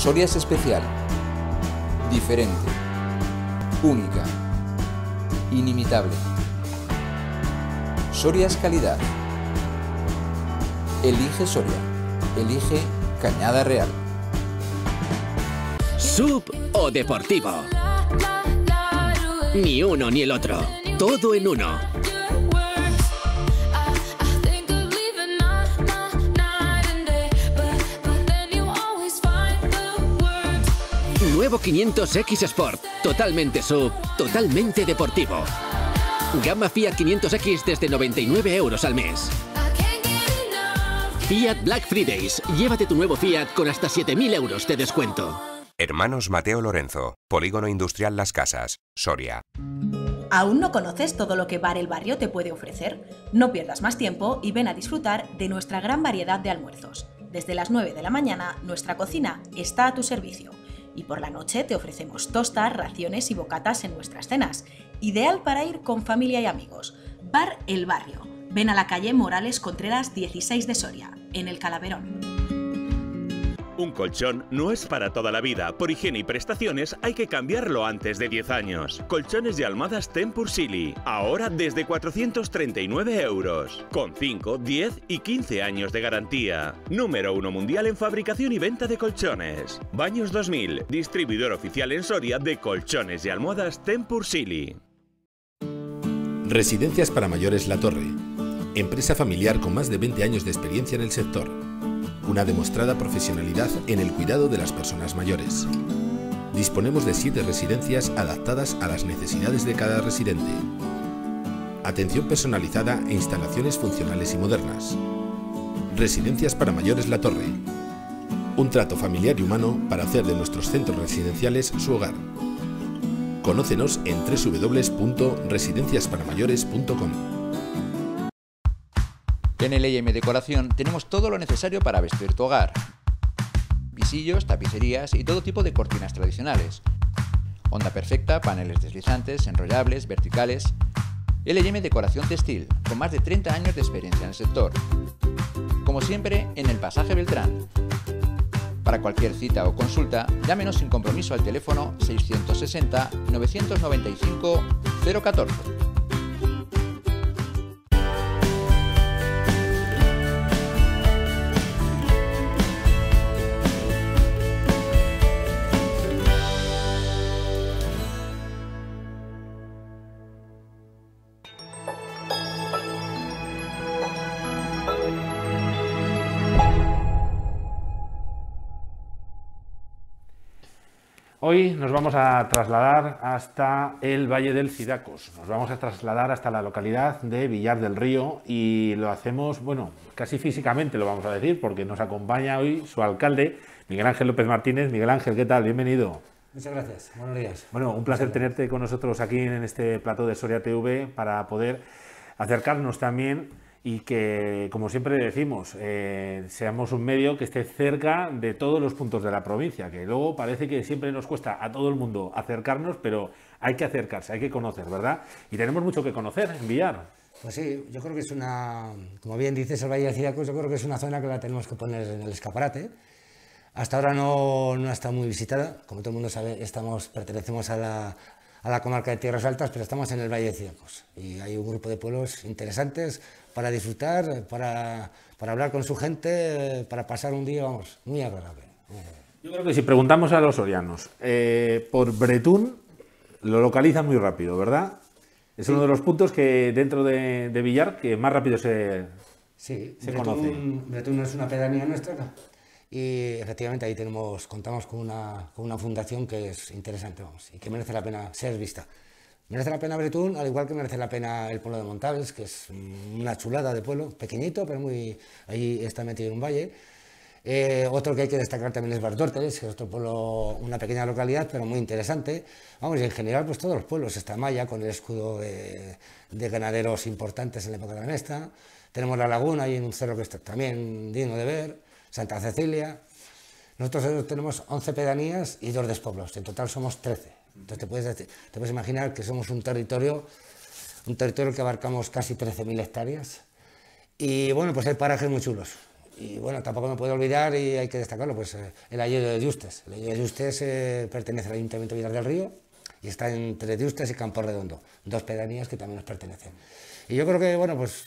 Soria es especial, diferente, única, inimitable. Soria es calidad. Elige Soria. Elige Cañada Real. Sub o deportivo. Ni uno ni el otro. Todo en uno. Nuevo 500X Sport. Totalmente sub, totalmente deportivo. Gama Fiat 500X desde 99 euros al mes. Fiat Black Fridays. Llévate tu nuevo Fiat con hasta 7.000 euros de descuento. Hermanos Mateo Lorenzo, Polígono Industrial Las Casas, Soria. ¿Aún no conoces todo lo que Bar El Barrio te puede ofrecer? No pierdas más tiempo y ven a disfrutar de nuestra gran variedad de almuerzos. Desde las 9 de la mañana, nuestra cocina está a tu servicio. Y por la noche te ofrecemos tostas, raciones y bocatas en nuestras cenas. Ideal para ir con familia y amigos. Bar El Barrio. Ven a la calle Morales Contreras 16 de Soria, en el Calaverón. Un colchón no es para toda la vida. Por higiene y prestaciones hay que cambiarlo antes de 10 años. Colchones y almohadas Tempur Silly. Ahora desde 439 euros. Con 5, 10 y 15 años de garantía. Número 1 mundial en fabricación y venta de colchones. Baños 2000. Distribuidor oficial en Soria de colchones y almohadas Tempur Silly. Residencias para mayores La Torre. Empresa familiar con más de 20 años de experiencia en el sector una demostrada profesionalidad en el cuidado de las personas mayores. Disponemos de siete residencias adaptadas a las necesidades de cada residente. Atención personalizada e instalaciones funcionales y modernas. Residencias para mayores La Torre. Un trato familiar y humano para hacer de nuestros centros residenciales su hogar. Conócenos en www.residenciasparamayores.com. En LM Decoración tenemos todo lo necesario para vestir tu hogar. Visillos, tapicerías y todo tipo de cortinas tradicionales. Onda perfecta, paneles deslizantes, enrollables, verticales. LM Decoración Textil, con más de 30 años de experiencia en el sector. Como siempre, en el pasaje Beltrán. Para cualquier cita o consulta, llámenos sin compromiso al teléfono 660 995 014. Hoy nos vamos a trasladar hasta el Valle del Cidacos. Nos vamos a trasladar hasta la localidad de Villar del Río y lo hacemos, bueno, casi físicamente lo vamos a decir, porque nos acompaña hoy su alcalde, Miguel Ángel López Martínez. Miguel Ángel, ¿qué tal? Bienvenido. Muchas gracias. Buenos días. Bueno, un placer tenerte con nosotros aquí en este plató de Soria TV para poder acercarnos también y que, como siempre decimos, eh, seamos un medio que esté cerca de todos los puntos de la provincia, que luego parece que siempre nos cuesta a todo el mundo acercarnos, pero hay que acercarse, hay que conocer, ¿verdad? Y tenemos mucho que conocer en Villar. Pues sí, yo creo que es una, como bien dices, el Valle de Cidacos, yo creo que es una zona que la tenemos que poner en el escaparate. Hasta ahora no, no está muy visitada, como todo el mundo sabe, estamos, pertenecemos a la, a la comarca de Tierras Altas, pero estamos en el Valle de Cidacos. Y hay un grupo de pueblos interesantes para disfrutar, para, para hablar con su gente, para pasar un día, vamos, muy agradable. Yo creo que si preguntamos a los sorianos, eh, por Bretún lo localizan muy rápido, ¿verdad? Es uno de los puntos que dentro de, de Villar que más rápido se, Sí, se Bretún, conoce. Bretún es una pedanía nuestra y efectivamente ahí tenemos, contamos con una, con una fundación que es interesante vamos, y que merece la pena ser vista. Merece la pena Bretún, al igual que merece la pena el pueblo de Montables, que es una chulada de pueblo, pequeñito, pero muy, ahí está metido en un valle. Eh, otro que hay que destacar también es Bardórteles, que es otro pueblo, una pequeña localidad, pero muy interesante. Vamos, y en general, pues todos los pueblos. Está Maya, con el escudo de, de ganaderos importantes en la época de la Nesta. Tenemos la laguna, y un cerro que está también digno de ver. Santa Cecilia. Nosotros tenemos 11 pedanías y dos despueblos. En total somos 13. Entonces te puedes, te puedes imaginar que somos un territorio, un territorio que abarcamos casi 13.000 hectáreas. Y bueno, pues hay parajes muy chulos. y bueno, tampoco me puedo olvidar y hay que destacarlo, pues eh, el Ayedo de Justes. El Ayedo de Justes eh, pertenece al Ayuntamiento de Villar del Río y está entre Justes y Campo Redondo, dos pedanías que también nos pertenecen. Y yo creo que, bueno, pues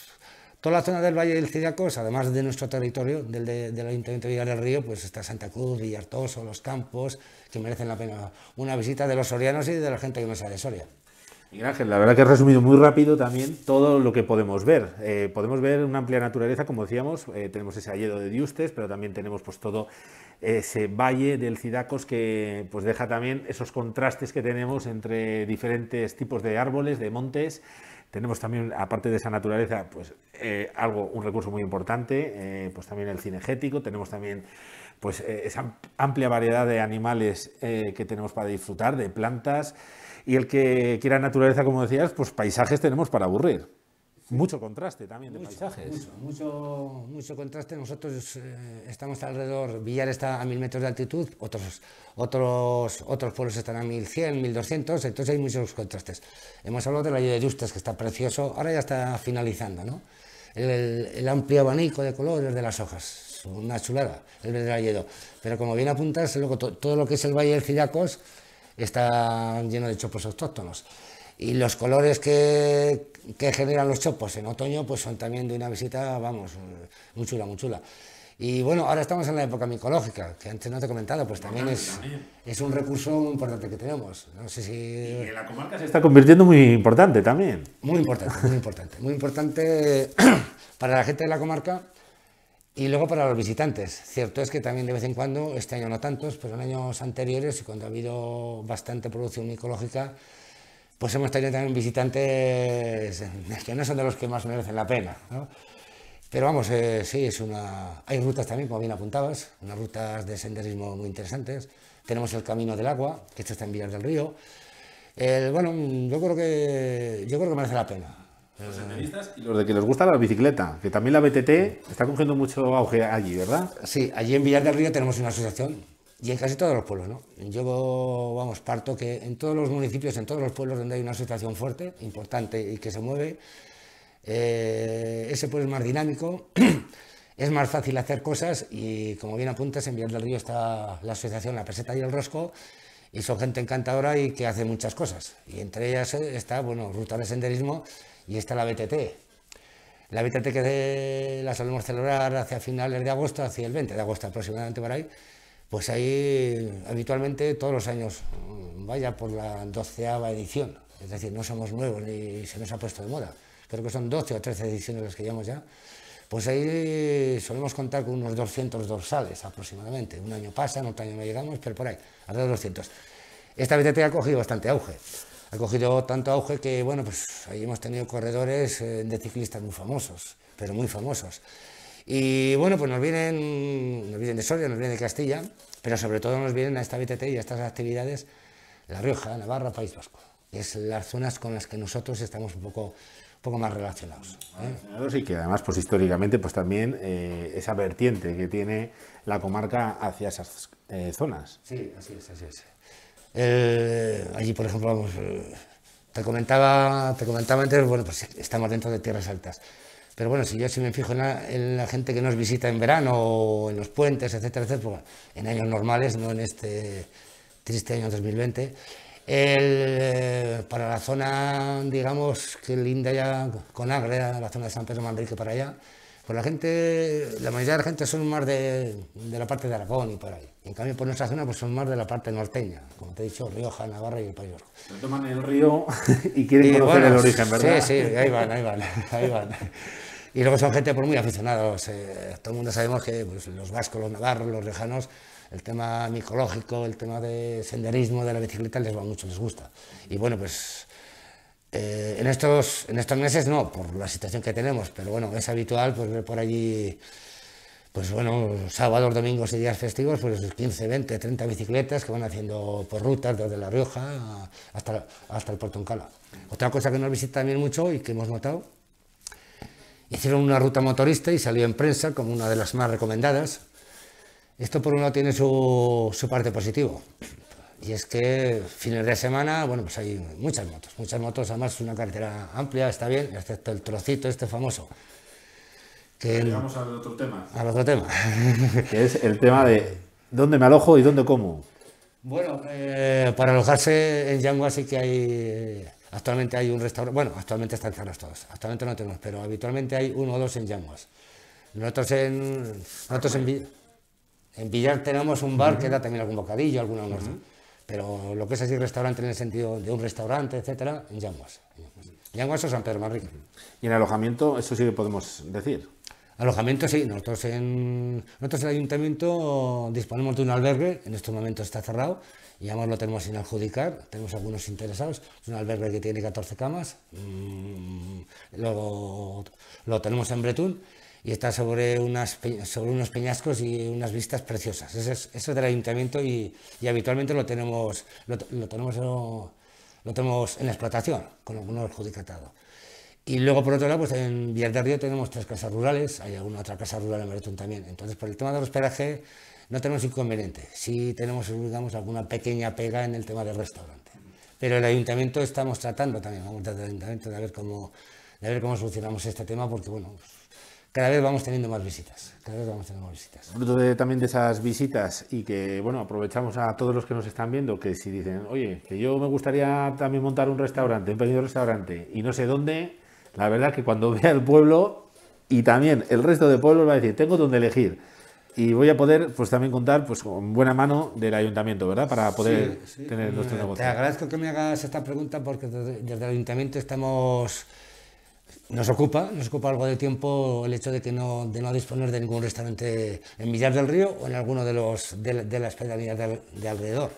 toda la zona del Valle del Cidacos, además de nuestro territorio, del, del Ayuntamiento de Villar del Río, pues está Santa Cruz, Villartoso, Los Campos, que merecen la pena una visita de los sorianos y de la gente que no sea de Soria. Miguel Ángel, la verdad que has resumido muy rápido también todo lo que podemos ver. Eh, podemos ver una amplia naturaleza, como decíamos, eh, tenemos ese alledo de Diustes, pero también tenemos pues todo ese valle del Cidacos que pues deja también esos contrastes que tenemos entre diferentes tipos de árboles, de montes. Tenemos también, aparte de esa naturaleza, pues eh, algo, un recurso muy importante, pues también el cinegético, tenemos también pues esa amplia variedad de animales que tenemos para disfrutar, de plantas, y el que quiera naturaleza, como decías, pues paisajes tenemos para aburrir. Mucho contraste también de paisajes. Mucho, mucho, contraste. Nosotros eh, estamos alrededor, Villar está a mil metros de altitud, otros, otros, otros pueblos están a 1100, 1200, entonces hay muchos contrastes. Hemos hablado de la de Justes, que está precioso, ahora ya está finalizando, ¿no? El, amplio abanico de colores de las hojas, una chulada, el Yedo. Pero como bien apuntas, luego todo lo que es el Valle del Cidacos, está lleno de chopos autóctonos. Y los colores que, que, generan los chopos en otoño pues son también de una visita, vamos, muy chula, muy chula. Y bueno, ahora estamos en la época micológica, que antes no te he comentado, pues también es, es un recurso muy importante que tenemos. No sé si... Y la comarca se está convirtiendo muy importante también. Muy importante, muy importante. Muy importante para la gente de la comarca y luego para los visitantes, cierto es que también de vez en cuando, este año no tantos, pero en años anteriores, y cuando ha habido bastante producción micológica, pues hemos tenido también visitantes que no son de los que más merecen la pena. Pero vamos, eh, sí, es una... hay rutas también, como bien apuntabas, unas rutas de senderismo muy interesantes. Tenemos el Camino del Agua, que esto está en Villar del Río. El, bueno, yo creo, que, yo creo que merece la pena. Los senderistas y los de que les gusta la bicicleta, que también la BTT está cogiendo mucho auge allí, ¿verdad? Sí, allí en Villar del Río tenemos una asociación y en casi todos los pueblos, ¿no? Yo, vamos, parto que en todos los municipios, en todos los pueblos donde hay una asociación fuerte, importante y que se mueve, eh, ese pueblo es más dinámico, es más fácil hacer cosas y, como bien apuntas, en Villar del Río está la asociación La Peseta y el Rosco y son gente encantadora y que hace muchas cosas. Y entre ellas está, bueno, ruta de senderismo y está la BTT. La BTT que la solemos celebrar hacia finales de agosto, hacia el 20 de agosto aproximadamente por ahí, pues ahí habitualmente todos los años mm, vaya por la doceava edición, es decir, no somos nuevos ni se nos ha puesto de moda, creo que son 12 o 13 ediciones las que llevamos ya, pues ahí solemos contar con unos 200 dorsales aproximadamente, un año pasa, otro año no llegamos, pero por ahí, alrededor de 200. Esta BTT ha cogido bastante auge. Ha cogido tanto auge que, bueno, pues ahí hemos tenido corredores eh, de ciclistas muy famosos, pero muy famosos. Y bueno, pues nos vienen, nos vienen de Soria, nos vienen de Castilla, pero sobre todo nos vienen a esta BTT y a estas actividades La Rioja, Navarra, País Vasco. Es las zonas con las que nosotros estamos un poco, poco más relacionados. ¿eh? Sí, que además, pues históricamente, pues también eh, esa vertiente que tiene la comarca hacia esas zonas. Sí, así es, así es. Eh, allí, por ejemplo, vamos, eh, te, comentaba, te comentaba antes, bueno, pues estamos dentro de tierras altas. Pero bueno, si yo si me fijo en la, gente que nos visita en verano o en los puentes, etcétera, etcétera, pues, en años normales, no en este triste año 2020, el, para la zona, digamos, que linda ya con Agria, la zona de San Pedro Manrique para allá, pues la gente, la mayoría de la gente son más de, de la parte de Aragón y por ahí. En cambio, por nuestra zona, pues son más de la parte norteña, como te he dicho, Rioja, Navarra y el País Vasco. toman el río y quieren conocer el origen, ¿verdad? Sí, sí, ahí van, ahí van, ahí van. Y luego son gente pues, muy aficionados. Eh, todo el mundo sabemos que pues, los vascos, los navarros, los rejanos, el tema micológico, el tema de senderismo, de la bicicleta, les va mucho, les gusta. Y bueno, pues eh, en, estos, en estos meses no, por la situación que tenemos, pero bueno, es habitual pues, ver por allí, pues bueno, sábados, domingos y días festivos, pues 15, 20, 30 bicicletas que van haciendo por rutas desde La Rioja hasta, hasta el Puerto Encala. Otra cosa que nos visita también mucho y que hemos notado, hicieron una ruta motorista y salió en prensa como una de las más recomendadas. Esto por un lado tiene su, su parte positiva, y es que fines de semana, bueno, pues hay muchas motos, muchas motos, además es una carretera amplia, está bien, excepto el trocito este famoso, Que Vamos al otro tema. Al otro tema. que es el tema de dónde me alojo y dónde como. Bueno, eh, para alojarse en Yangua sí que hay Actualmente hay un restaurante, bueno, actualmente están cerrados todos, actualmente no tenemos, pero habitualmente hay uno o dos en Yanguas. Nosotros en, nosotros en, Villar tenemos un bar que da también algún bocadillo, algún almuerzo, pero lo que es así restaurante en el sentido de un restaurante, etcétera, en Yanguas. Yanguas o San Pedro Manrique. ¿Y en alojamiento, eso sí que podemos decir? Alojamiento sí, nosotros en, nosotros el ayuntamiento disponemos de un albergue, en estos momentos está cerrado, y además lo tenemos sin adjudicar, tenemos algunos interesados, es un albergue que tiene 14 camas, mm, lo, lo, tenemos en Bretún y está sobre, unas, sobre unos peñascos y unas vistas preciosas. Eso es, del ayuntamiento y, habitualmente lo tenemos, lo, tenemos, lo, tenemos en explotación, con algunos adjudicatado. Y luego, por otro lado, pues en Villar de Río tenemos tres casas rurales, hay alguna otra casa rural en Bretún también. Entonces, por el tema del hospedaje, no tenemos inconveniente. Sí tenemos, digamos, alguna pequeña pega en el tema del restaurante. Pero el ayuntamiento estamos tratando también, vamos desde el ayuntamiento, de ver cómo, de ver cómo solucionamos este tema, porque, bueno, cada vez vamos teniendo más visitas, cada vez vamos teniendo visitas. Fruto también de esas visitas y que, bueno, aprovechamos a todos los que nos están viendo, que si dicen, oye, que yo me gustaría también montar un restaurante, un pequeño restaurante, y no sé dónde, la verdad que cuando vea el pueblo, y también el resto de pueblos va a decir, tengo donde elegir y voy a poder pues también contar pues con buena mano del ayuntamiento, ¿verdad? Para poder tener nuestro negocio. Te agradezco que me hagas esta pregunta porque desde, el ayuntamiento estamos nos ocupa, nos ocupa algo de tiempo el hecho de que no, de no disponer de ningún restaurante en Villar del Río o en alguno de los de, las pedanías de, alrededor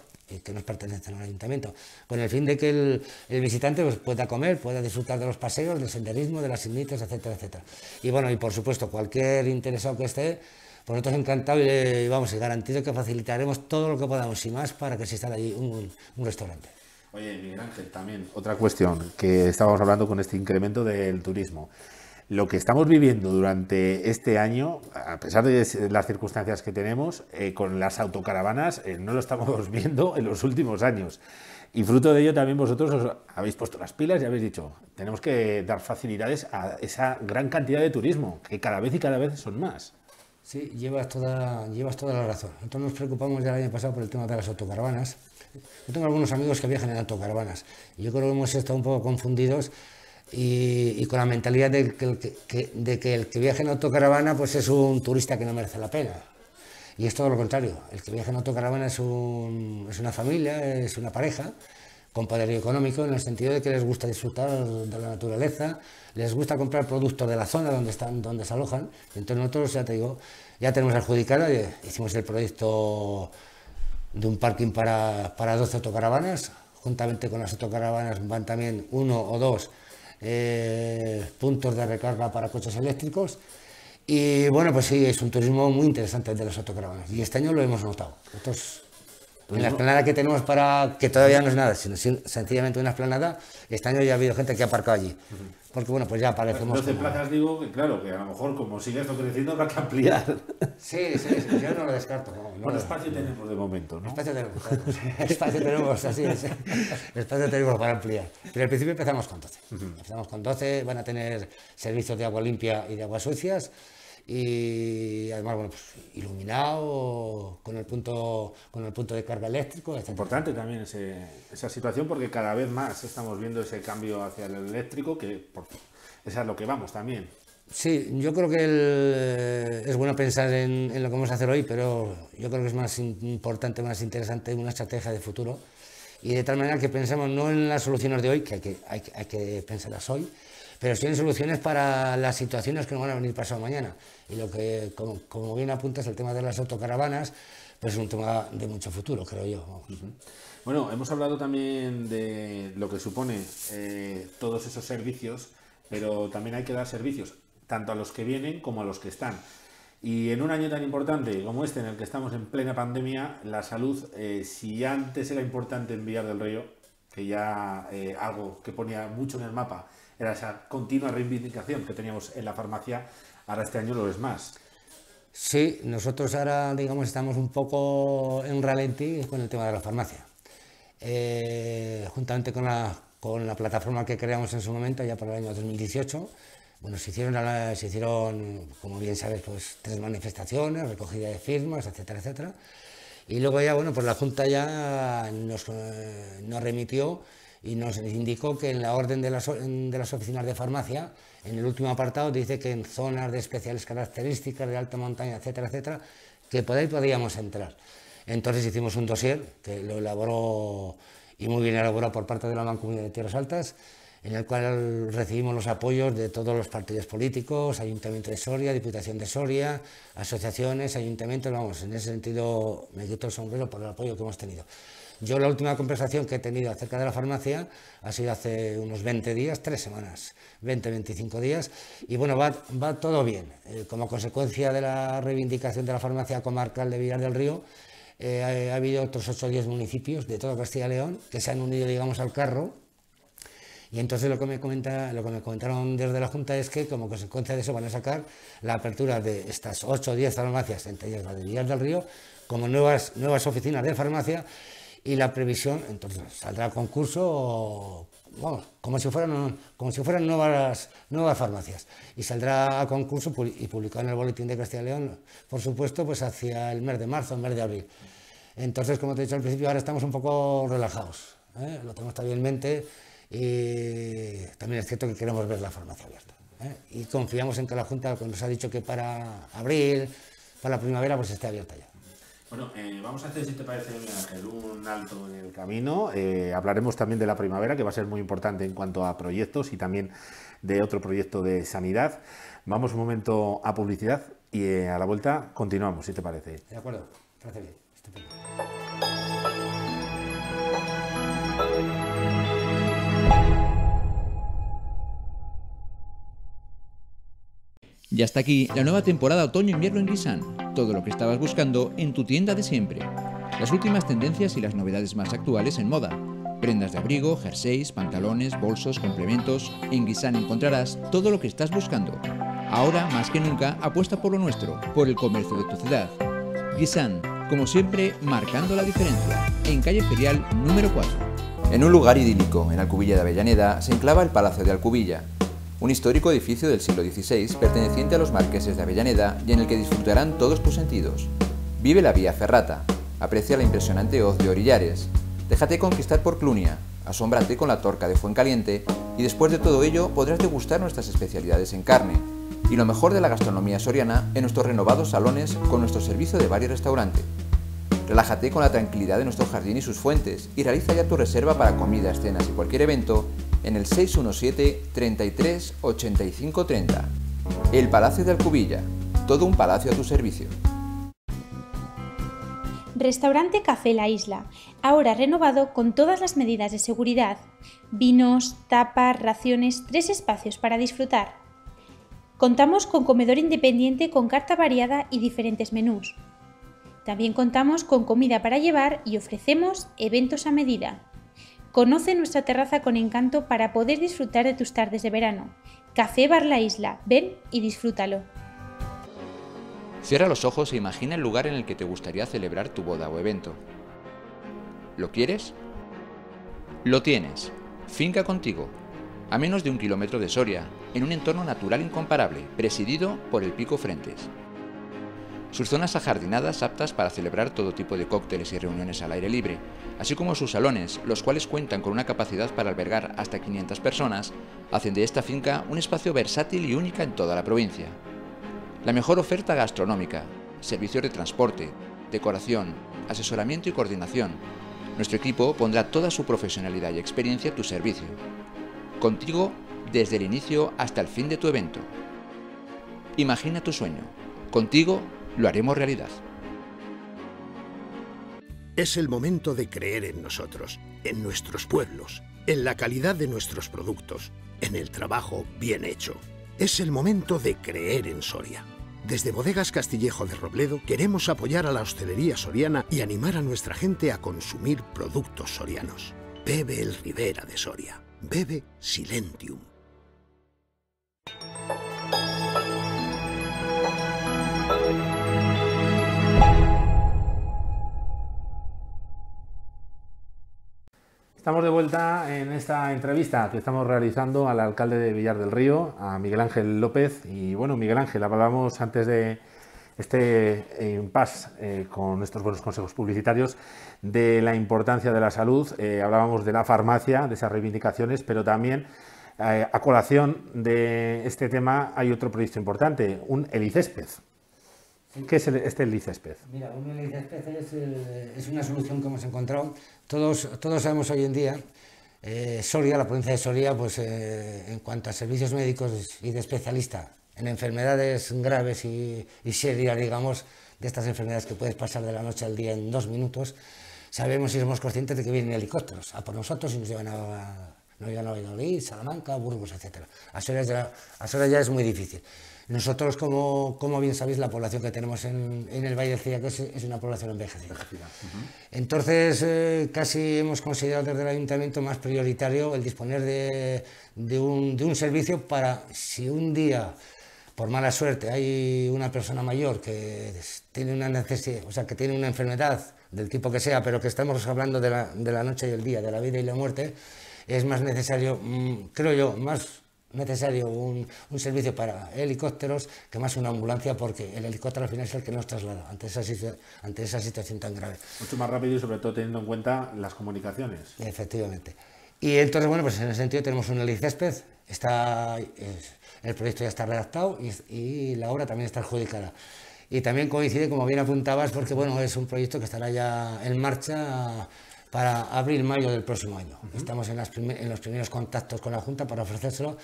que nos pertenecen al ayuntamiento, con el fin de que el, visitante pues, pueda comer, pueda disfrutar de los paseos, del senderismo, de las ignitas, etcétera, etcétera. Y bueno, y por supuesto, cualquier interesado que esté, por nosotros encantado y, vamos, y garantizo que facilitaremos todo lo que podamos y más para que instale allí un, restaurante. Oye, Miguel Ángel, también otra cuestión que estábamos hablando con este incremento del turismo. Lo que estamos viviendo durante este año, a pesar de las circunstancias que tenemos, eh, con las autocaravanas, eh, no lo estamos viendo en los últimos años. Y fruto de ello también vosotros os habéis puesto las pilas y habéis dicho, tenemos que dar facilidades a esa gran cantidad de turismo, que cada vez y cada vez son más. Sí, llevas toda, llevas toda la razón. Nosotros nos preocupamos ya el año pasado por el tema de las autocaravanas. Yo tengo algunos amigos que viajan en autocaravanas y yo creo que hemos estado un poco confundidos y, con la mentalidad de que, de el que viaja en autocaravana pues es un turista que no merece la pena. Y es todo lo contrario. El que viaja en autocaravana es, un, es una familia, es una pareja con poder económico en el sentido de que les gusta disfrutar de la naturaleza, les gusta comprar productos de la zona donde están, donde se alojan. Entonces nosotros, ya te digo, ya tenemos adjudicado, hicimos el proyecto de un parking para, para 12 autocaravanas, juntamente con las autocaravanas van también uno o dos eh, puntos de recarga para coches eléctricos. Y bueno, pues sí, es un turismo muy interesante de las autocaravanas. Y este año lo hemos notado. En la esplanada que tenemos para, que todavía no es nada, sino sencillamente una esplanada, este año ya ha habido gente que ha aparcado allí. Porque bueno, pues ya aparecemos. Entonces, como... plazas digo que claro, que a lo mejor como sigue esto creciendo habrá que ampliar. Sí, sí, sí yo no lo descarto. No, bueno, espacio tenemos de momento, ¿no? Espacio tenemos, espacio tenemos, así es. Espacio tenemos para ampliar. Pero al principio empezamos con 12. Empezamos con 12, van a tener servicios de agua limpia y de aguas sucias y además bueno, pues, iluminado con el punto con el punto de carga eléctrico. Es importante también esa situación porque cada vez más estamos viendo ese cambio hacia el eléctrico que por, es a lo que vamos también. Sí, yo creo que es bueno pensar en, lo que vamos a hacer hoy, pero yo creo que es más importante, más interesante una estrategia de futuro y de tal manera que pensemos no en las soluciones de hoy, que hay que, hay, hay que pensarlas hoy, pero sí en soluciones para las situaciones que nos van a venir pasado mañana. Y lo que, como, bien apuntas, el tema de las autocaravanas, pues es un tema de mucho futuro, creo yo. Bueno, hemos hablado también de lo que supone eh, todos esos servicios, pero también hay que dar servicios tanto a los que vienen como a los que están. Y en un año tan importante como este, en el que estamos en plena pandemia, la salud, eh, si antes era importante en Villar del Río, que ya eh, algo que ponía mucho en el mapa, era esa continua reivindicación que teníamos en la farmacia, ahora este año lo es más. Sí, nosotros ahora, digamos, estamos un poco en ralentí con el tema de la farmacia. Eh, juntamente con la, con la plataforma que creamos en su momento, ya para el año 2018, Bueno, se hicieron, se hicieron, como bien sabes, pues tres manifestaciones, recogida de firmas, etcétera, etcétera. Y luego ya, bueno, pues la Junta ya nos, eh, nos remitió y nos indicó que en la orden de las, de las oficinas de farmacia, en el último apartado dice que en zonas de especiales características, de alta montaña, etcétera, etcétera, que por ahí podíamos entrar. Entonces hicimos un dossier que lo elaboró y muy bien elaborado por parte de la Mancomunidad de Tierras Altas, en el cual recibimos los apoyos de todos los partidos políticos, Ayuntamiento de Soria, Diputación de Soria, asociaciones, ayuntamientos, vamos, en ese sentido me quito el sombrero por el apoyo que hemos tenido. Yo la última conversación que he tenido acerca de la farmacia ha sido hace unos 20 días, tres semanas, 20, 25 días, y bueno, va, va todo bien. Eh, como consecuencia de la reivindicación de la farmacia comarcal de Villar del Río, eh, ha, ha, habido otros 8 o 10 municipios de toda Castilla y León que se han unido, digamos, al carro y entonces lo que, me comenta, lo que me comentaron desde la Junta es que como consecuencia de eso van a sacar la apertura de estas 8 o 10 farmacias, entre ellas la de Villar del Río, como nuevas, nuevas oficinas de farmacia y la previsión, entonces saldrá concurso, vamos, como si fueran, como si fueran nuevas, nuevas farmacias. Y saldrá a concurso y publicado en el Boletín de Castilla y León, por supuesto, pues hacia el mes de marzo, el mes de abril. Entonces, como te he dicho al principio, ahora estamos un poco relajados, ¿eh? lo tenemos también en mente y también es cierto que queremos ver la farmacia abierta. ¿eh? Y confiamos en que la Junta, cuando nos ha dicho que para abril, para la primavera, pues esté abierta ya. Bueno, eh, vamos a hacer, si te parece, Ángel, un alto en el camino. Eh, hablaremos también de la primavera, que va a ser muy importante en cuanto a proyectos y también de otro proyecto de sanidad. Vamos un momento a publicidad y eh, a la vuelta continuamos, si te parece. De acuerdo, parece bien. Estupendo. Y hasta aquí la nueva temporada otoño-invierno en Guisan. Todo lo que estabas buscando en tu tienda de siempre. Las últimas tendencias y las novedades más actuales en moda. Prendas de abrigo, jerseys, pantalones, bolsos, complementos. En Guisan encontrarás todo lo que estás buscando. Ahora, más que nunca, apuesta por lo nuestro, por el comercio de tu ciudad. Guisan, como siempre, marcando la diferencia. En calle Ferial número 4. En un lugar idílico, en Alcubilla de Avellaneda, se enclava el Palacio de Alcubilla, un histórico edificio del siglo XVI perteneciente a los marqueses de Avellaneda y en el que disfrutarán todos tus sentidos. Vive la vía ferrata, aprecia la impresionante hoz de Orillares, déjate conquistar por Clunia, asómbrate con la torca de Fuencaliente y después de todo ello podrás degustar nuestras especialidades en carne y lo mejor de la gastronomía soriana en nuestros renovados salones con nuestro servicio de bar y restaurante. Relájate con la tranquilidad de nuestro jardín y sus fuentes y realiza ya tu reserva para comidas, cenas y cualquier evento en el 617 33 85 30. El Palacio de Alcubilla, todo un palacio a tu servicio. Restaurante Café La Isla, ahora renovado con todas las medidas de seguridad. Vinos, tapas, raciones, tres espacios para disfrutar. Contamos con comedor independiente con carta variada y diferentes menús. También contamos con comida para llevar y ofrecemos eventos a medida. Conoce nuestra terraza con encanto para poder disfrutar de tus tardes de verano. Café Bar La Isla, ven y disfrútalo. Cierra los ojos e imagina el lugar en el que te gustaría celebrar tu boda o evento. ¿Lo quieres? Lo tienes. Finca contigo. A menos de un kilómetro de Soria, en un entorno natural incomparable, presidido por el Pico Frentes. Sus zonas ajardinadas aptas para celebrar todo tipo de cócteles y reuniones al aire libre, así como sus salones, los cuales cuentan con una capacidad para albergar hasta 500 personas, hacen de esta finca un espacio versátil y única en toda la provincia. La mejor oferta gastronómica, servicios de transporte, decoración, asesoramiento y coordinación. Nuestro equipo pondrá toda su profesionalidad y experiencia a tu servicio. Contigo desde el inicio hasta el fin de tu evento. Imagina tu sueño. Contigo lo haremos realidad. Es el momento de creer en nosotros, en nuestros pueblos, en la calidad de nuestros productos, en el trabajo bien hecho. Es el momento de creer en Soria. Desde Bodegas Castillejo de Robledo queremos apoyar a la hostelería soriana y animar a nuestra gente a consumir productos sorianos. Bebe el Ribera de Soria. Bebe Silentium. Estamos de vuelta en esta entrevista que estamos realizando al alcalde de Villar del Río, a Miguel Ángel López. Y bueno, Miguel Ángel, hablábamos antes de este impasse eh, con estos buenos consejos publicitarios de la importancia de la salud. Eh, hablábamos de la farmacia, de esas reivindicaciones, pero también eh, a colación de este tema hay otro proyecto importante, un Elicésped. ¿Qué es el, este Elicésped? Mira, un Elicésped es, es, una solución que hemos encontrado. Todos, todos sabemos hoy en día, eh, Soria, la provincia de Soria, pues eh, en cuanto a servicios médicos y de especialista en enfermedades graves y, y serias, digamos, de estas enfermedades que puedes pasar de la noche al día en dos minutos, sabemos y somos conscientes de que vienen helicópteros a por nosotros y nos llevan a, nos llevan a Valladolid, Salamanca, Burgos, etc. A Soria, ya, a Soria ya es muy difícil. Nosotros, como, como, bien sabéis, la población que tenemos en, en el Valle del Cillac es, es, una población envejecida. Entonces, eh, casi hemos considerado desde el Ayuntamiento más prioritario el disponer de, de, un, de un servicio para, si un día, por mala suerte, hay una persona mayor que tiene una necesidad, o sea, que tiene una enfermedad del tipo que sea, pero que estamos hablando de la, de la noche y el día, de la vida y la muerte, es más necesario, mmm, creo yo, más necesario un, un, servicio para helicópteros que más una ambulancia porque el helicóptero al final es el que nos traslada ante esa, ante esa situación tan grave. Mucho más rápido y sobre todo teniendo en cuenta las comunicaciones. Efectivamente. Y entonces, bueno, pues en ese sentido tenemos un helicésped, está, es, el proyecto ya está redactado y, y, la obra también está adjudicada. Y también coincide, como bien apuntabas, porque bueno, es un proyecto que estará ya en marcha para abril-mayo del próximo año. Uh -huh. Estamos en, las en, los primeros contactos con la Junta para ofrecérselo,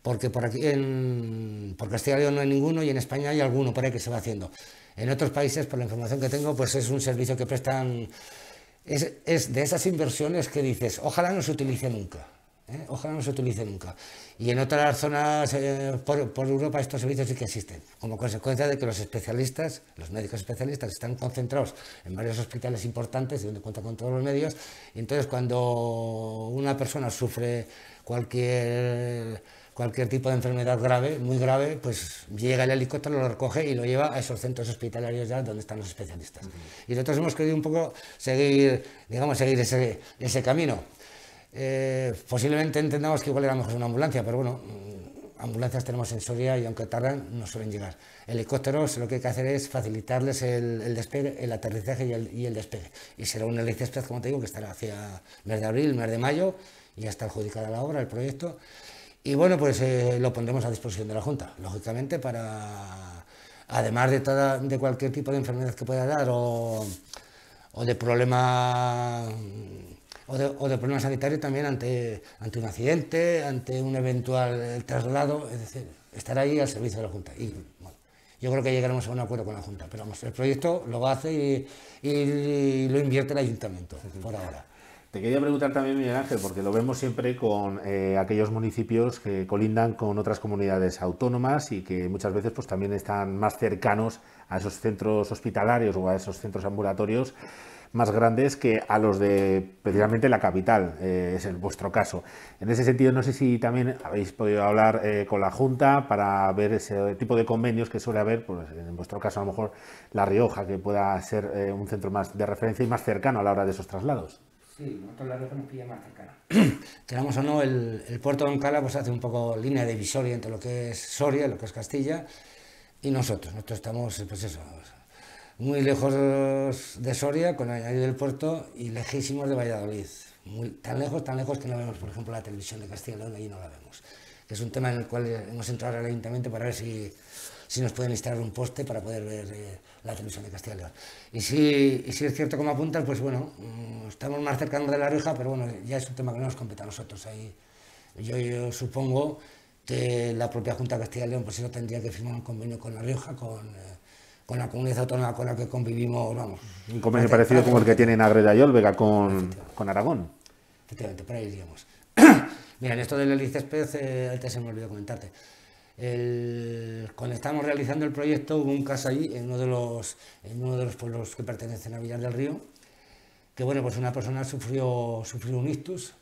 porque por aquí en por Castilla y León no hay ninguno y en España hay alguno por ahí que se va haciendo. En otros países, por la información que tengo, pues es un servicio que prestan, es, es de esas inversiones que dices, ojalá no se utilice nunca. ¿Eh? Ojalá no se utilice nunca. Y en otras zonas eh, por, por, Europa estos servicios sí que existen, como consecuencia de que los especialistas, los médicos especialistas, están concentrados en varios hospitales importantes, donde cuentan con todos los medios, y entonces cuando una persona sufre cualquier, cualquier tipo de enfermedad grave, muy grave, pues llega el helicóptero, lo recoge y lo lleva a esos centros hospitalarios ya donde están los especialistas. Uh -huh. Y nosotros hemos querido un poco seguir, digamos, seguir ese, ese camino. Eh, posiblemente entendamos que igual era mejor una ambulancia, pero bueno, ambulancias tenemos en Soria y aunque tardan, no suelen llegar. Helicópteros, lo que hay que hacer es facilitarles el, el despegue, el aterrizaje y el, despegue. Y será un helicóptero, como te digo, que estará hacia mes de abril, mes de mayo, y ya está adjudicada la obra, el proyecto. Y bueno, pues eh, lo pondremos a disposición de la Junta, lógicamente, para, además de, toda, de cualquier tipo de enfermedad que pueda dar o, o de problema o de, o de problema sanitario también ante, ante un accidente, ante un eventual traslado, es decir, estar ahí al servicio de la Junta. Y bueno, yo creo que llegaremos a un acuerdo con la Junta, pero vamos, el proyecto lo hace y lo invierte el Ayuntamiento por ahora. Te quería preguntar también, Miguel Ángel, porque lo vemos siempre con eh, aquellos municipios que colindan con otras comunidades autónomas y que muchas veces pues, también están más cercanos a esos centros hospitalarios o a esos centros ambulatorios más grandes que a los de precisamente la capital, eh, es el vuestro caso. En ese sentido, no sé si también habéis podido hablar eh, con la Junta para ver ese tipo de convenios que suele haber, pues en vuestro caso a lo mejor La Rioja, que pueda ser eh, un centro más de referencia y más cercano a la hora de esos traslados. Sí, nosotros La Rioja nos pilla más cercana. Queramos o no, el, el puerto de Oncala pues, hace un poco línea divisoria entre lo que es Soria, lo que es Castilla, y nosotros. Nosotros estamos, pues eso, muy lejos de Soria, con el añadido del puerto, y lejísimos de Valladolid. Muy, tan lejos, tan lejos que no vemos, por ejemplo, la televisión de Castilla y León, allí no la vemos. Es un tema en el cual hemos entrado al ayuntamiento para ver si, si nos pueden instalar un poste para poder ver eh, la televisión de Castilla y León. Y si, y si es cierto como apuntas, pues bueno, mmm, estamos más cercanos de La Rioja, pero bueno, ya es un tema que no nos compete a nosotros. Ahí, yo, yo supongo que la propia Junta de Castilla y León pues eso tendría que firmar un convenio con La Rioja, con... Eh, con la comunidad autónoma con la que convivimos, vamos. Un convenio parecido como el que tiene en Agreda y Olvega con, con Aragón. Efectivamente, por ahí iríamos. Mira, en esto del helicésped, eh, antes se me olvidó comentarte. El, cuando estábamos realizando el proyecto hubo un caso allí, en uno, de los, en uno de los pueblos que pertenecen a Villar del Río, que bueno, pues una persona sufrió, sufrió un ictus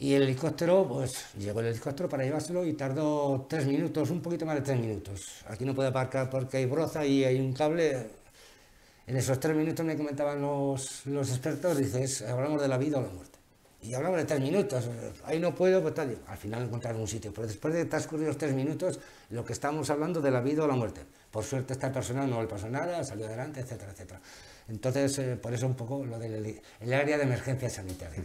y el helicóptero, pues llegó el helicóptero para llevárselo y tardó tres minutos, un poquito más de tres minutos. Aquí no puede aparcar porque hay broza y hay un cable. En esos tres minutos me comentaban los, los expertos, dices, hablamos de la vida o la muerte. y hablaba de tres minutos, ahí no puedo, pues. Al final encontraron un sitio, pero después de transcurrir los tres minutos, lo que estamos hablando de la vida o la muerte. Por suerte esta persona no le pasó nada, salió adelante, etcétera, etcétera. Entonces, eh, por eso un poco lo del el área de emergencia sanitaria.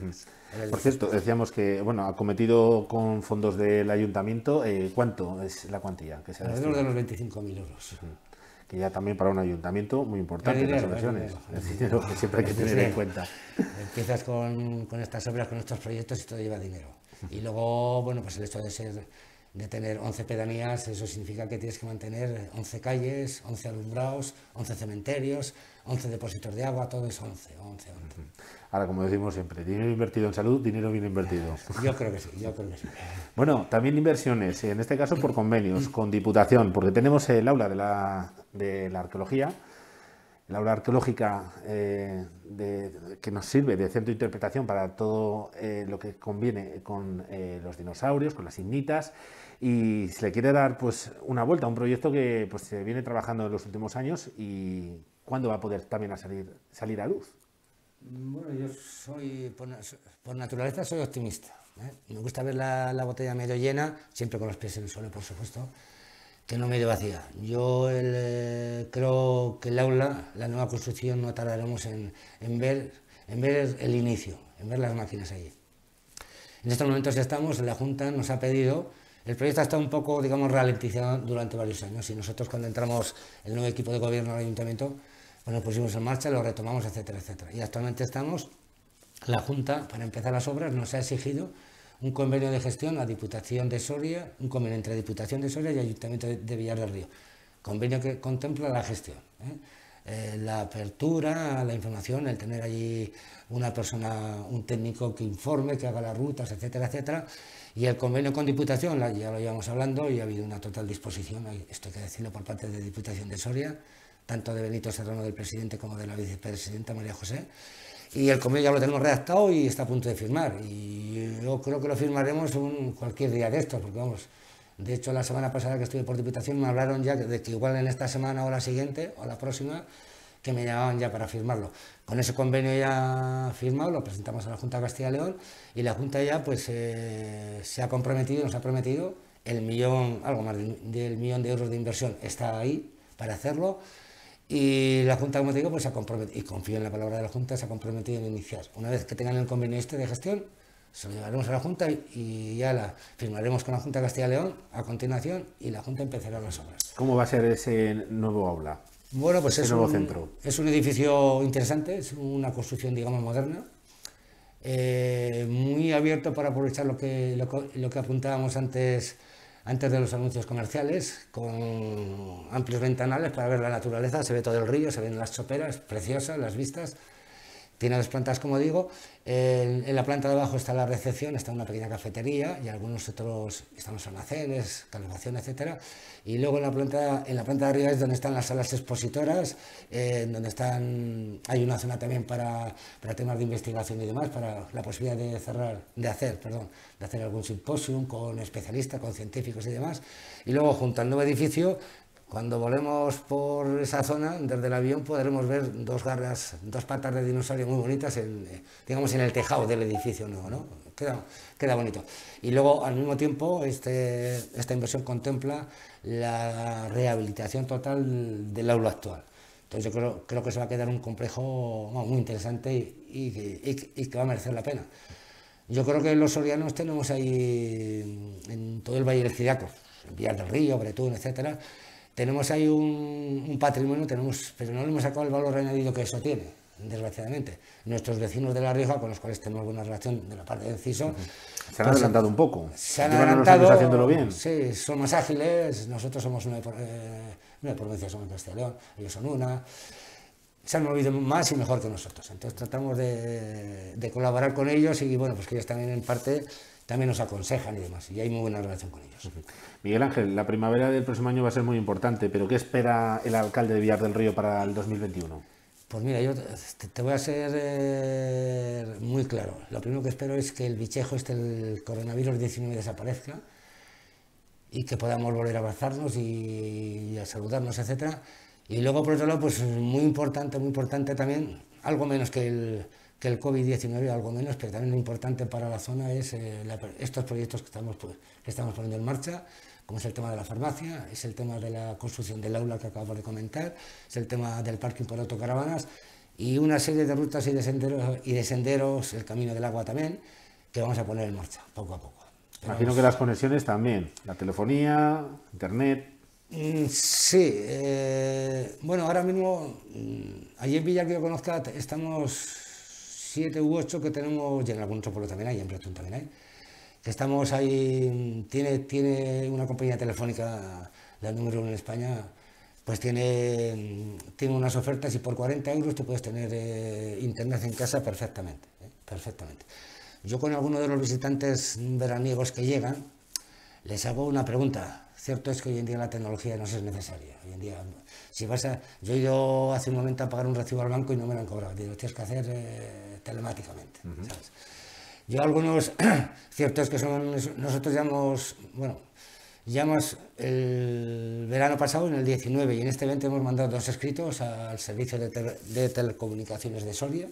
Por cierto, decíamos que bueno, ha cometido con fondos del ayuntamiento, eh, ¿cuánto es la cuantía que se ha Alrededor de los 25.000 euros. Que ya también para un ayuntamiento muy importante las inversiones. Es dinero que siempre hay que tener en cuenta. Empiezas con, con estas obras, con estos proyectos y todo lleva dinero. Y luego, bueno, pues el hecho de ser de tener 11 pedanías, eso significa que tienes que mantener 11 calles, 11 alumbrados, 11 cementerios, 11 depósitos de agua, todo es 11, 11, 11. Ahora, como decimos siempre, dinero invertido en salud, dinero bien invertido. Yo creo que sí, yo creo que sí. Bueno, también inversiones, en este caso por convenios, con Diputación, porque tenemos el aula de la, de la arqueología, el aula arqueológica eh, de, que nos sirve de centro de interpretación para todo eh, lo que conviene con eh, los dinosaurios, con las ignitas, y se le quiere dar pues una vuelta a un proyecto que pues se viene trabajando en los últimos años y cuándo va a poder también a salir, salir a luz. Bueno, yo soy, por, naturaleza soy optimista. Me gusta ver la, la, botella medio llena, siempre con los pies en el suelo, por supuesto, que no medio vacía. Yo creo que el aula, la nueva construcción, no tardaremos en, en, ver, en ver el inicio, en ver las máquinas allí. En estos momentos estamos, la Junta nos ha pedido el proyecto ha estado un poco, digamos, ralentizado durante varios años y nosotros cuando entramos el nuevo equipo de gobierno al ayuntamiento, bueno, pusimos en marcha, lo retomamos, etcétera, etcétera. Y actualmente estamos, la Junta, para empezar las obras, nos ha exigido un convenio de gestión a Diputación de Soria, un convenio entre Diputación de Soria y Ayuntamiento de Villar del Río. Convenio que contempla la gestión. ¿eh? Eh, la apertura, la información, el tener allí una persona, un técnico que informe, que haga las rutas, etcétera, etcétera. Y el convenio con Diputación, ya lo llevamos hablando y ha habido una total disposición, esto hay que decirlo por parte de Diputación de Soria, tanto de Benito Serrano, del presidente, como de la vicepresidenta María José. Y el convenio ya lo tenemos redactado y está a punto de firmar. Y yo creo que lo firmaremos un, cualquier día de estos, porque vamos, de hecho la semana pasada que estuve por Diputación me hablaron ya de que igual en esta semana o la siguiente o la próxima que me llamaban ya para firmarlo. Con ese convenio ya firmado lo presentamos a la Junta de Castilla y León y la Junta ya pues eh, se ha comprometido, nos ha prometido el millón, algo más del millón de euros de inversión está ahí para hacerlo y la Junta, como te digo, pues se ha comprometido, y confío en la palabra de la Junta, se ha comprometido en iniciar. Una vez que tengan el convenio este de gestión, se lo llevaremos a la Junta y, ya la firmaremos con la Junta de Castilla y León a continuación y la Junta empezará las obras. ¿Cómo va a ser ese nuevo aula? Bueno, pues es un, es un edificio interesante, es una construcción, digamos, moderna, eh, muy abierto para aprovechar lo que, lo, que apuntábamos antes, antes de los anuncios comerciales, con amplios ventanales para ver la naturaleza, se ve todo el río, se ven las choperas, preciosas las vistas, tiene dos plantas, como digo. En, la planta de abajo está la recepción, está una pequeña cafetería y algunos otros, están los almacenes, calefacción, etcétera. Y luego en la planta, en la planta de arriba es donde están las salas expositoras, eh, donde están, hay una zona también para, para, temas de investigación y demás, para la posibilidad de cerrar, de hacer, perdón, de hacer algún simposium con especialistas, con científicos y demás. Y luego junto al nuevo edificio cuando volemos por esa zona, desde el avión, podremos ver dos garras, dos patas de dinosaurio muy bonitas, en, eh, en el tejado del edificio nuevo, ¿no? Queda, queda bonito. Y luego, al mismo tiempo, este, esta inversión contempla la rehabilitación total del aula actual. Entonces yo creo, que se va a quedar un complejo muy interesante y, y, que va a merecer la pena. Yo creo que los sorianos tenemos ahí en todo el Valle del Ciriaco, Villar del Río, Bretún, etcétera, tenemos ahí un, patrimonio, tenemos, pero no le hemos sacado el valor añadido que eso tiene, desgraciadamente. Nuestros vecinos de La Rioja, con los cuales tenemos buena relación de la parte de Enciso... Se han adelantado un poco. Se han adelantado... haciéndolo bien. Sí, son más ágiles, nosotros somos una, eh, una provincia, somos Castilla León, ellos son una se han movido más y mejor que nosotros. Entonces tratamos de, de, colaborar con ellos y bueno, pues que ellos también en parte también nos aconsejan y demás. Y hay muy buena relación con ellos. Miguel Ángel, la primavera del próximo año va a ser muy importante, pero ¿qué espera el alcalde de Villar del Río para el 2021? Pues mira, yo te, voy a ser eh, muy claro. Lo primero que espero es que el bichejo, este, el coronavirus 19, desaparezca y que podamos volver a abrazarnos y, a saludarnos, etc. Y luego, por otro lado, pues muy importante, muy importante también, algo menos que el, que el COVID-19, algo menos, pero también lo importante para la zona es eh, estos proyectos que estamos, pues, que estamos poniendo en marcha, como es el tema de la farmacia, es el tema de la construcción del aula que acabo de comentar, es el tema del parking por autocaravanas y una serie de rutas y de senderos, y de senderos el camino del agua también, que vamos a poner en marcha poco a poco. Imagino que las conexiones también, la telefonía, internet. Mm, sí, eh, bueno, ahora mismo, mm, allí en Villa que yo conozca, estamos siete u ocho que tenemos, y en algún otro pueblo también hay, en Bretón también hay, que estamos ahí, tiene, tiene una compañía telefónica del número uno en España, pues tiene, tiene unas ofertas y por 40 euros tú puedes tener eh, internet en casa perfectamente, eh, perfectamente. Yo con algunos de los visitantes veraniegos que llegan, les hago una pregunta. Cierto es que hoy en día la tecnología no es necesaria. Hoy en día, si vas a, yo he ido hace un momento a pagar un recibo al banco y no me lo han cobrado. Digo, tienes que hacer eh, telemáticamente. Yo algunos, cierto es que son, nosotros llamamos, bueno, llamamos el verano pasado, en el 19, y en este evento hemos mandado dos escritos al servicio de, de telecomunicaciones de Soria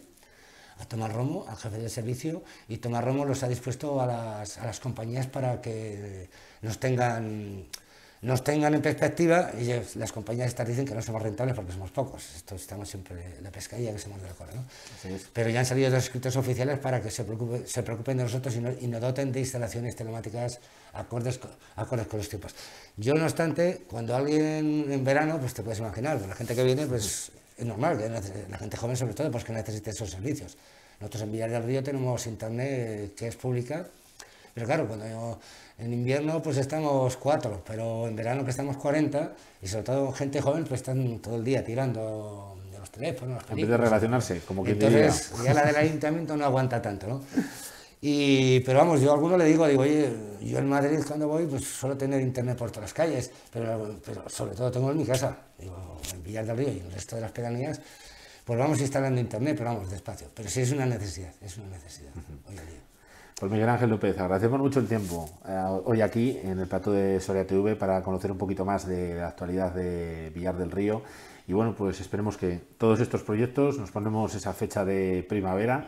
a Tomás Romo, al jefe de servicio, y Tomás Romo los ha dispuesto a las, a las compañías para que nos tengan, nos tengan en perspectiva, y las compañías estas dicen que no somos rentables porque somos pocos, Esto, estamos siempre en la pescadilla que se muerde la cola, ¿no? Pero ya han salido dos escritos oficiales para que se, preocupe, se preocupen de nosotros y, nos doten de instalaciones telemáticas acordes, acordes con los tiempos. Yo, no obstante, cuando alguien en verano, pues te puedes imaginar, la gente que viene, pues es normal, la gente joven sobre todo, pues que necesite esos servicios. Nosotros en Villar del Río tenemos internet que es pública, pero claro, cuando en invierno pues estamos cuatro, pero en verano que estamos 40, y sobre todo gente joven, pues están todo el día tirando de los teléfonos, En vez de relacionarse, como que Entonces, ya la del ayuntamiento no aguanta tanto, ¿no? Y, pero vamos, yo a alguno le digo, digo, oye, yo en Madrid cuando voy, pues suelo tener internet por todas las calles, pero, pero sobre todo tengo en mi casa, digo, en Villar del Río y en el resto de las pedanías, pues vamos instalando internet, pero vamos despacio. Pero sí es una necesidad, es una necesidad hoy en día. Pues Miguel Ángel López, agradecemos mucho el tiempo eh, hoy aquí en el plato de Soria TV para conocer un poquito más de la actualidad de Villar del Río. Y bueno, pues esperemos que todos estos proyectos nos ponemos esa fecha de primavera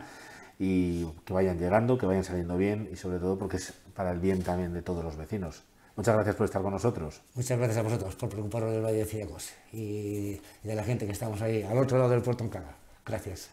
y que vayan llegando, que vayan saliendo bien y sobre todo porque es para el bien también de todos los vecinos. Muchas gracias por estar con nosotros. Muchas gracias a vosotros por preocuparos del Valle de Ciegos y de la gente que estamos ahí al otro lado del puerto en Caga. Gracias.